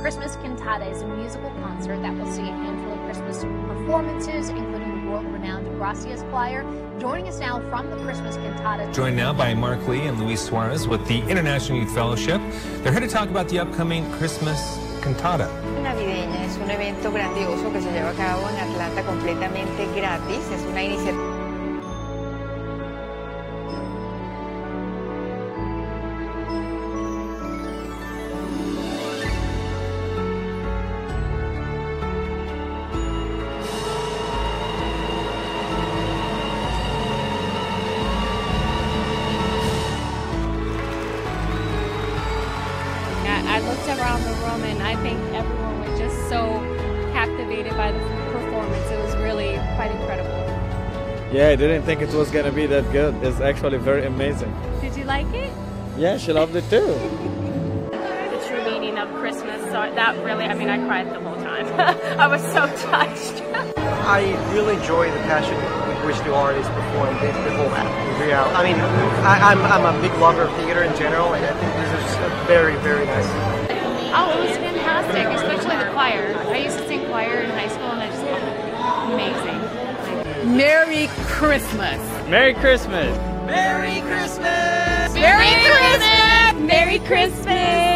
Christmas Cantata is a musical concert that will see a handful of Christmas performances, including the world-renowned Gracias Choir. Joining us now from the Christmas Cantata. Joined now by Mark Lee and Luis Suarez with the International Youth Fellowship. They're here to talk about the upcoming Christmas Cantata. Navideña es un evento grandioso que se lleva a cabo en Atlanta completamente gratis. Es una iniciativa. Around the room and I think everyone was just so captivated by the performance. It was really quite incredible. Yeah, I didn't think it was gonna be that good. It's actually very amazing. Did you like it? Yeah, she loved it too. the true meaning of Christmas. So that really, I mean, I cried the whole time. I was so touched. I really enjoy the passion with which the artists perform the, the whole act. Real. I mean, I, I'm, I'm a big lover of theater in general, and I think this is very, very nice. High school, and I just thought amazing. Merry Christmas. Merry Christmas. Merry Christmas! Merry Christmas! Merry Christmas!